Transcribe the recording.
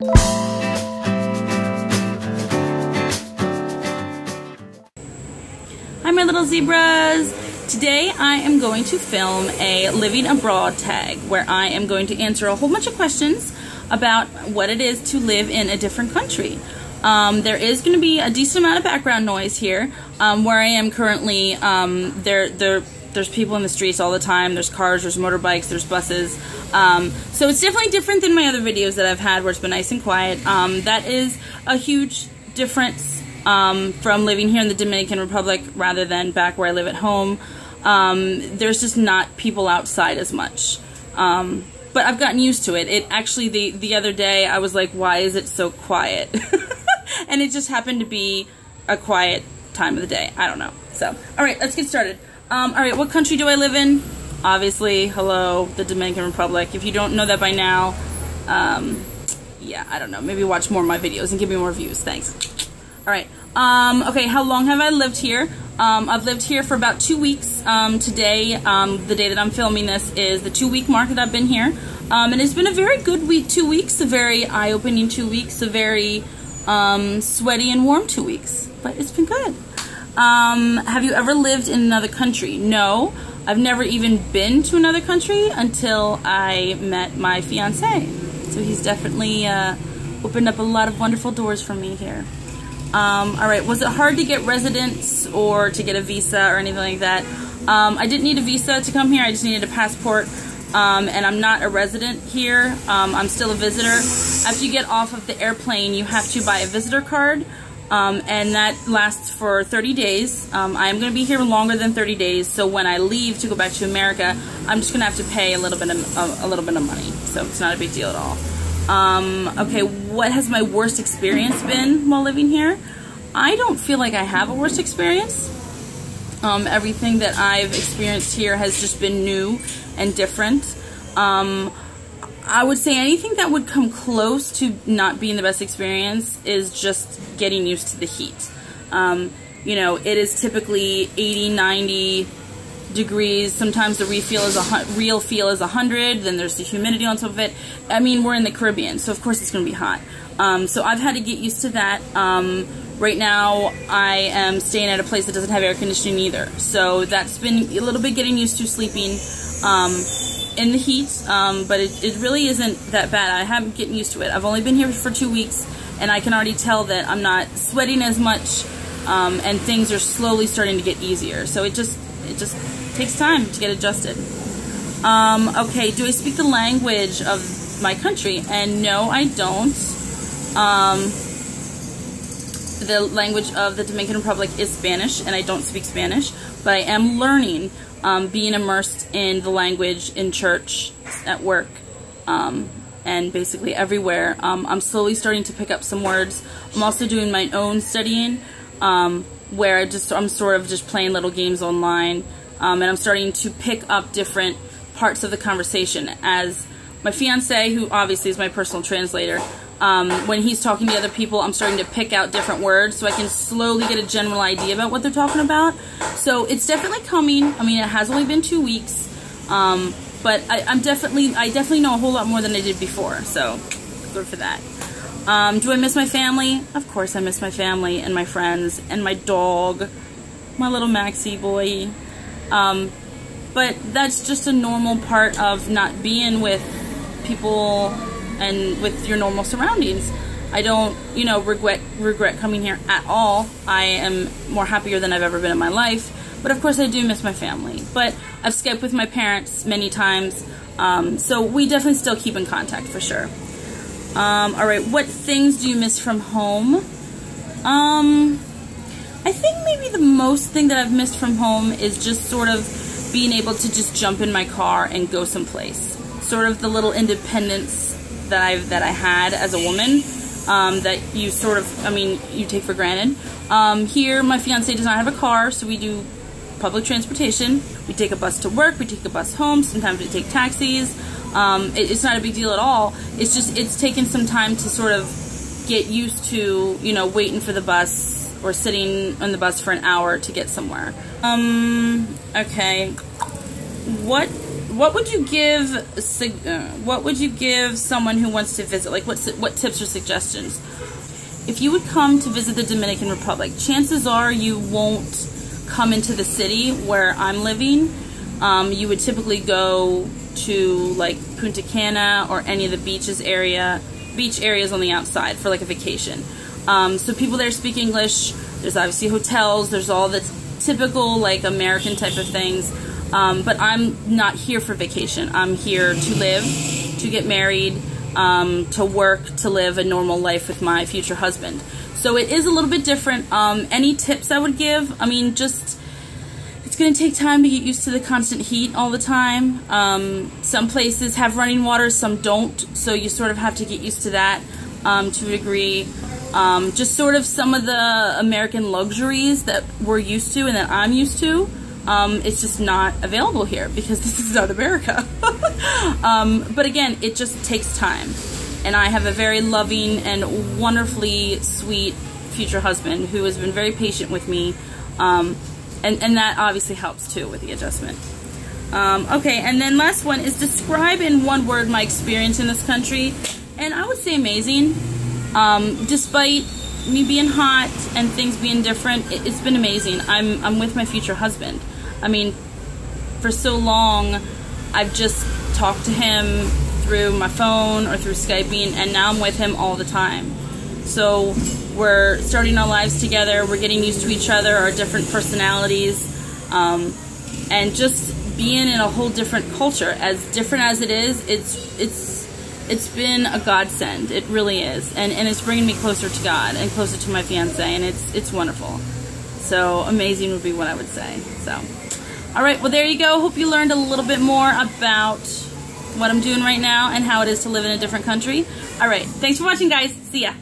Hi my little zebras! Today I am going to film a living abroad tag where I am going to answer a whole bunch of questions about what it is to live in a different country. Um, there is going to be a decent amount of background noise here. Um, where I am currently, um, there, there, there's people in the streets all the time. There's cars, there's motorbikes, there's buses. Um, so it's definitely different than my other videos that I've had where it's been nice and quiet. Um, that is a huge difference um, from living here in the Dominican Republic rather than back where I live at home. there's just not people outside as much but I've gotten used to it. It actually the the other day I was like, why is it so quiet? and it just happened to be a quiet time of the day. I don't know. So, all right, let's get started. Um, all right, what country do I live in? Obviously, hello, the Dominican Republic. If you don't know that by now, um, yeah, I don't know. Maybe watch more of my videos and give me more views. Thanks. All right. Um, okay, how long have I lived here? Um, I've lived here for about two weeks. Um, today, um, the day that I'm filming this, is the two-week mark that I've been here. Um, and it's been a very good week, two weeks, a very eye-opening two weeks, a very um, sweaty and warm two weeks. But it's been good. Have you ever lived in another country? No. I've never even been to another country until I met my fiance. So he's definitely uh, opened up a lot of wonderful doors for me here. Um, all right, was it hard to get residence or to get a visa or anything like that? Um, I didn't need a visa to come here. I just needed a passport. Um, and I'm not a resident here. Um, I'm still a visitor. After you get off of the airplane, you have to buy a visitor card. Um, and that lasts for 30 days. Um, I am going to be here longer than 30 days, so when I leave to go back to America, I'm just going to have to pay a little bit of a, a little bit of money. So it's not a big deal at all. Um, okay, what has my worst experience been while living here? I don't feel like I have a worst experience. Um, everything that I've experienced here has just been new and different. I would say anything that would come close to not being the best experience is just getting used to the heat. Um, you know, it is typically 80, 90, degrees. Sometimes the real feel is a real feel is 100. Then there's the humidity on top of it. I mean, we're in the Caribbean, so of course it's going to be hot. Um, so I've had to get used to that. Um, right now, I am staying at a place that doesn't have air conditioning either. So that's been a little bit getting used to sleeping um, in the heat, um, but it, it really isn't that bad. I haven't getting used to it. I've only been here for two weeks, and I can already tell that I'm not sweating as much, um, and things are slowly starting to get easier. So it just it just takes time to get adjusted. Um, okay, do I speak the language of my country? And no, I don't. Um, the language of the Dominican Republic is Spanish, and I don't speak Spanish, but I am learning, um, being immersed in the language in church, at work, um, and basically everywhere. Um, I'm slowly starting to pick up some words. I'm also doing my own studying. Um, where I just I'm sort of just playing little games online, um, and I'm starting to pick up different parts of the conversation. As my fiance, who obviously is my personal translator, um, when he's talking to other people, I'm starting to pick out different words so I can slowly get a general idea about what they're talking about. So it's definitely coming. I mean, it has only been two weeks, um, but I, I'm definitely I definitely know a whole lot more than I did before. So good for that. Um, do I miss my family? Of course I miss my family and my friends and my dog, my little Maxie boy. Um, but that's just a normal part of not being with people and with your normal surroundings. I don't, you know, regret regret coming here at all. I am more happier than I've ever been in my life. But of course, I do miss my family. But I've Skyped with my parents many times, um, so we definitely still keep in contact for sure. Um, all right, what things do you miss from home? Um, I think maybe the most thing that I've missed from home is just sort of being able to just jump in my car and go someplace. Sort of the little independence that I that I had as a woman um, that you sort of, I mean, you take for granted. Um, here, my fiance does not have a car, so we do public transportation. We take a bus to work, we take a bus home, sometimes we take taxis. Um, it, it's not a big deal at all. It's just it's taken some time to sort of get used to you know waiting for the bus or sitting on the bus for an hour to get somewhere. Um, okay, what what would you give? Uh, what would you give someone who wants to visit? Like, what what tips or suggestions? If you would come to visit the Dominican Republic, chances are you won't come into the city where I'm living. Um, you would typically go to like Punta Cana or any of the beaches area, beach areas on the outside for like a vacation. Um, so people there speak English. There's obviously hotels. There's all the typical like American type of things. Um, but I'm not here for vacation. I'm here to live, to get married, um, to work, to live a normal life with my future husband. So it is a little bit different. Um, any tips I would give? I mean, just it's going to take time to get used to the constant heat all the time. Um, some places have running water, some don't. So you sort of have to get used to that um, to a degree. Um, just sort of some of the American luxuries that we're used to and that I'm used to. Um, it's just not available here because this is not America. um, but again, it just takes time. And I have a very loving and wonderfully sweet future husband who has been very patient with me. Um, and, and that obviously helps too with the adjustment. Um, okay, and then last one is describe in one word my experience in this country. And I would say amazing. Um, despite me being hot and things being different, it, has been amazing. I'm, I'm with my future husband. I mean, for so long, I've just talked to him through my phone or through Skyping, and now I'm with him all the time. So we're starting our lives together, we're getting used to each other, our different personalities, um, and just being in a whole different culture. As different as it is, it's it's it's been a godsend. It really is, and and it's bringing me closer to God and closer to my fiance, and it's it's wonderful. So amazing would be what I would say. So. All right, well, there you go. Hope you learned a little bit more about what I'm doing right now and how it is to live in a different country. All right, thanks for watching, guys. See ya.